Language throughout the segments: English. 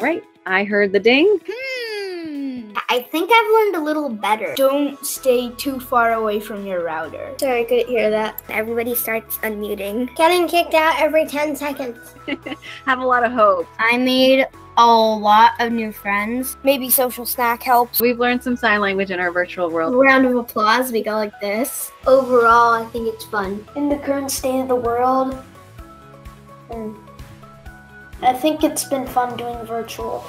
All right, I heard the ding. Hmm. I think I've learned a little better. Don't stay too far away from your router. Sorry, I couldn't hear that. Everybody starts unmuting. Getting kicked out every 10 seconds. Have a lot of hope. I made a lot of new friends. Maybe social snack helps. We've learned some sign language in our virtual world. Round of applause. We go like this. Overall, I think it's fun. In the current state of the world, hmm, I think it's been fun doing virtual.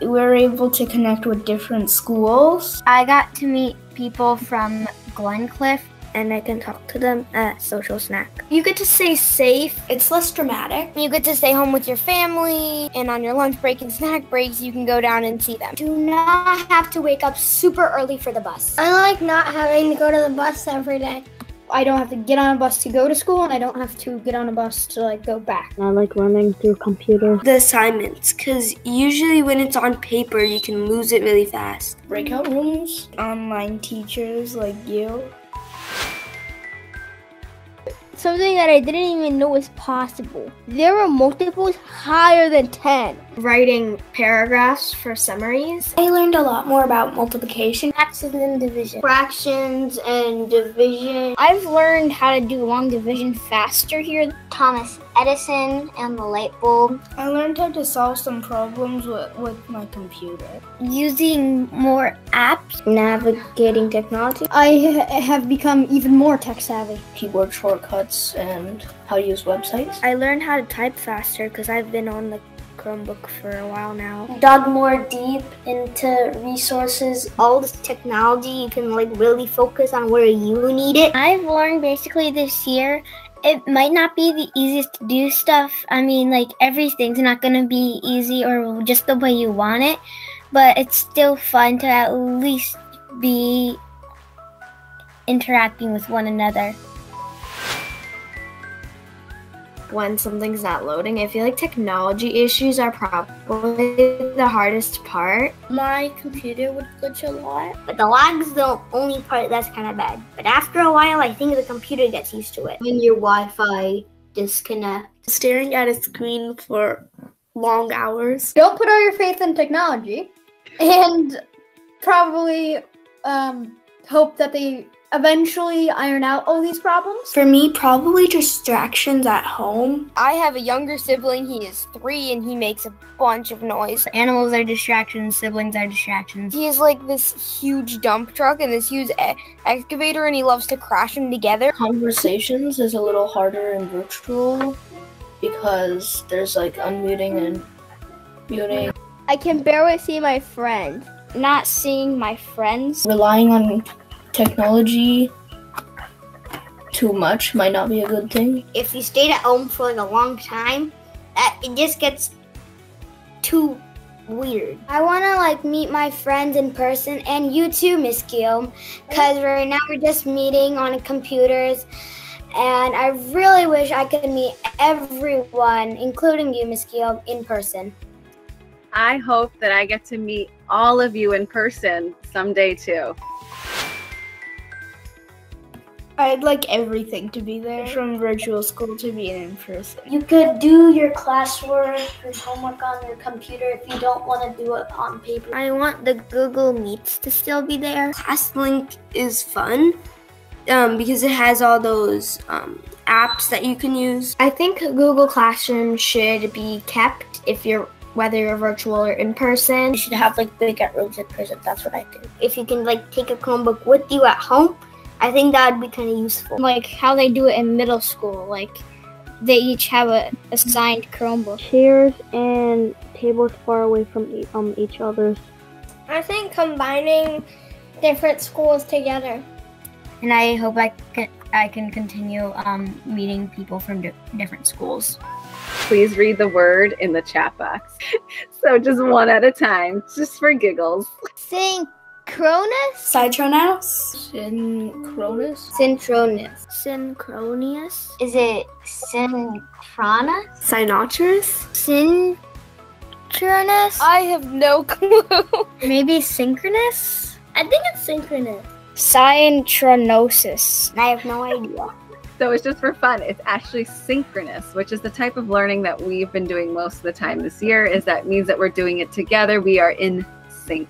We're able to connect with different schools. I got to meet people from Glencliff and I can talk to them at social snack. You get to stay safe. It's less dramatic. You get to stay home with your family, and on your lunch break and snack breaks, you can go down and see them. Do not have to wake up super early for the bus. I like not having to go to the bus every day. I don't have to get on a bus to go to school, and I don't have to get on a bus to like go back. I like running through computer. The assignments, because usually when it's on paper, you can lose it really fast. Breakout rooms, online teachers like you. Something that I didn't even know was possible. There were multiples higher than 10. Writing paragraphs for summaries. I learned a lot more about multiplication, fractions and division. Fractions and division. I've learned how to do long division faster here. Thomas Edison and the light bulb. I learned how to solve some problems with, with my computer. Using more apps, navigating technology. I ha- have become even more tech savvy. Keyboard shortcuts and how to use websites. I learned how to type faster because I've been on the Chromebook for a while now. Dug more deep into resources. All this technology, you can like really focus on where you need it. I've learned basically this year it might not be the easiest to do stuff. I mean, like everything's not going to be easy or just the way you want it, but it's still fun to at least be interacting with one another. When something's not loading, I feel like technology issues are probably the hardest part. My computer would glitch a lot. But the lag's the only part that's kind of bad. But after a while, I think the computer gets used to it. When your Wi Fi disconnect. Staring at a screen for long hours. Don't put all your faith in technology and probably um, hope that they eventually iron out all these problems. For me, probably distractions at home. I have a younger sibling. He is three and he makes a bunch of noise. Animals are distractions, siblings are distractions. He has like this huge dump truck and this huge e- excavator and he loves to crash them together. Conversations is a little harder in virtual because there's like unmuting and muting. I can barely see my friend. Not seeing my friends. Relying on technology too much might not be a good thing. If you stayed at home for like a long time, that it just gets too weird. I want to like meet my friends in person and you too, Miss Guillaume, because right now we're just meeting on computers. And I really wish I could meet everyone, including you, Miss Guillaume, in person. I hope that I get to meet all of you in person someday too. I'd like everything to be there from virtual school to being in person. You could do your classwork, your homework on your computer if you don't want to do it on paper. I want the Google Meets to still be there. ClassLink is fun um, because it has all those um, apps that you can use. I think Google Classroom should be kept if you're whether you're virtual or in person. You should have like breakout rooms in person. That's what I think. If you can like take a Chromebook with you at home, I think that would be kind of useful. Like how they do it in middle school. Like they each have a assigned Chromebook. Chairs and tables far away from e- um, each other. I think combining different schools together. And I hope I can, I can continue um, meeting people from di- different schools. Please read the word in the chat box. so just one at a time, just for giggles. Synchronous? Cytronaus? Synchronous? Synchronous. Synchronous. Is it synchronous? Cynoturus? Synchronous? I have no clue. Maybe synchronous? I think it's synchronous. Cyantronosis. I have no idea. So it's just for fun. It's actually synchronous, which is the type of learning that we've been doing most of the time this year. Is that means that we're doing it together. We are in sync.